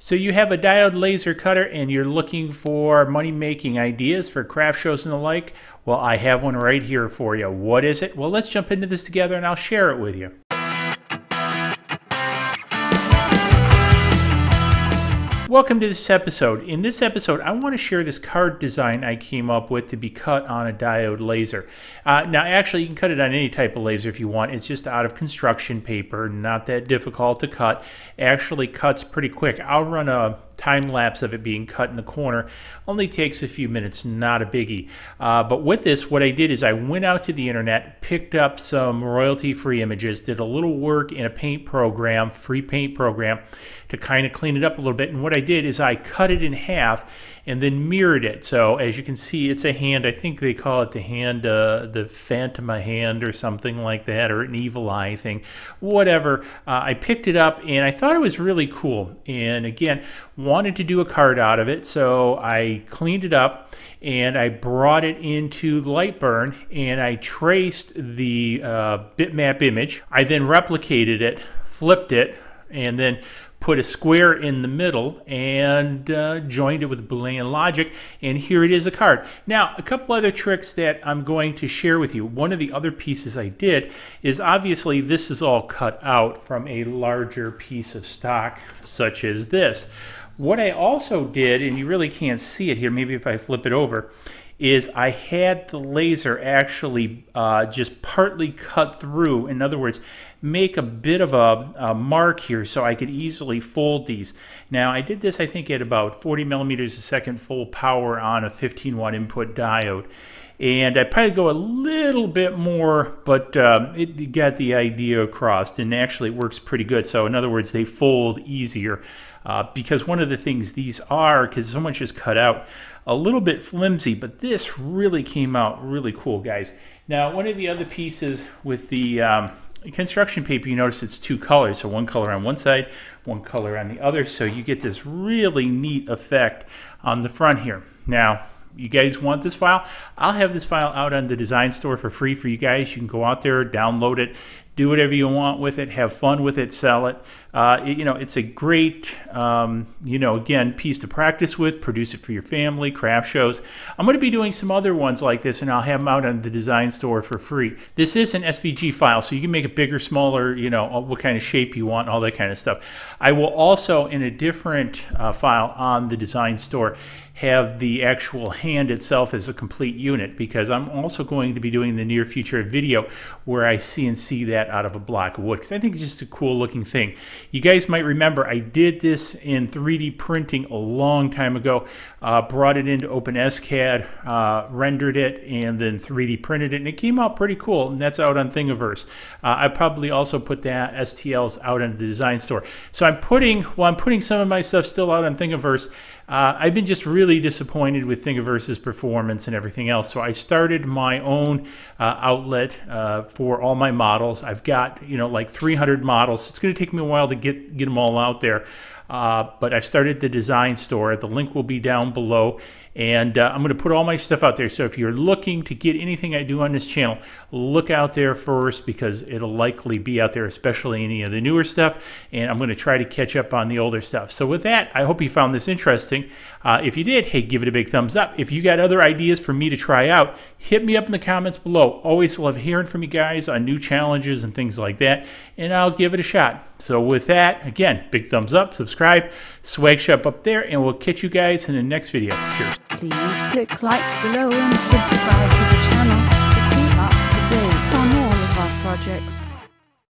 So you have a diode laser cutter and you're looking for money-making ideas for craft shows and the like? Well, I have one right here for you. What is it? Well, let's jump into this together and I'll share it with you. Welcome to this episode. In this episode, I want to share this card design I came up with to be cut on a diode laser. Uh, now, actually, you can cut it on any type of laser if you want. It's just out of construction paper, not that difficult to cut. Actually cuts pretty quick. I'll run a time lapse of it being cut in the corner. Only takes a few minutes, not a biggie. Uh, but with this, what I did is I went out to the internet, picked up some royalty-free images, did a little work in a paint program, free paint program, to kind of clean it up a little bit. And what I did is I cut it in half and then mirrored it. So as you can see, it's a hand. I think they call it the hand, uh, the Phantoma hand or something like that, or an evil eye thing, whatever. Uh, I picked it up and I thought it was really cool. And again, wanted to do a card out of it. So I cleaned it up and I brought it into Lightburn and I traced the uh, bitmap image. I then replicated it, flipped it, and then put a square in the middle and uh, joined it with Boolean logic and here it is a card. Now a couple other tricks that I'm going to share with you. One of the other pieces I did is obviously this is all cut out from a larger piece of stock such as this. What I also did, and you really can't see it here, maybe if I flip it over, is I had the laser actually uh, just partly cut through. In other words, make a bit of a, a, mark here so I could easily fold these. Now I did this I think at about 40 millimeters a second full power on a 15 watt input diode. And I probably go a little bit more, but um, it got the idea across and actually it works pretty good. So in other words, they fold easier uh, because one of the things these are, because so much is cut out, a little bit flimsy, but this really came out really cool, guys. Now, one of the other pieces with the um, construction paper, you notice it's two colors. So one color on one side, one color on the other. So you get this really neat effect on the front here. Now, you guys want this file, I'll have this file out on the design store for free for you guys. You can go out there, download it, do whatever you want with it, have fun with it, sell it. Uh, it you know, it's a great, um, you know, again, piece to practice with, produce it for your family, craft shows. I'm going to be doing some other ones like this, and I'll have them out on the design store for free. This is an SVG file, so you can make it bigger, smaller, you know, what kind of shape you want, all that kind of stuff. I will also, in a different uh, file on the design store, have the actual hand itself as a complete unit because I'm also going to be doing the near future a video where I CNC that out of a block of wood because I think it's just a cool looking thing. You guys might remember I did this in 3D printing a long time ago, uh, brought it into OpenSCAD, uh, rendered it, and then 3D printed it, and it came out pretty cool, and that's out on Thingiverse. Uh, I probably also put that STLs out on the design store. So I'm putting, well, I'm putting some of my stuff still out on Thingiverse. Uh, I've been just really disappointed with Thingiverse's performance and everything else. So I started my own uh, outlet uh, for all my models. I've got you know like 300 models. It's going to take me a while to get get them all out there. Uh, but I've started the design store. The link will be down below. And uh, I'm going to put all my stuff out there. So if you're looking to get anything I do on this channel, look out there first because it'll likely be out there, especially any of the newer stuff. And I'm going to try to catch up on the older stuff. So with that, I hope you found this interesting. Uh, if you did, hey, give it a big thumbs up. If you got other ideas for me to try out, hit me up in the comments below. Always love hearing from you guys on new challenges and things like that. And I'll give it a shot. So with that, again, big thumbs up, subscribe, swag shop up there, and we'll catch you guys in the next video. Cheers. Please click like below and subscribe to the channel to keep up to date on all of our projects.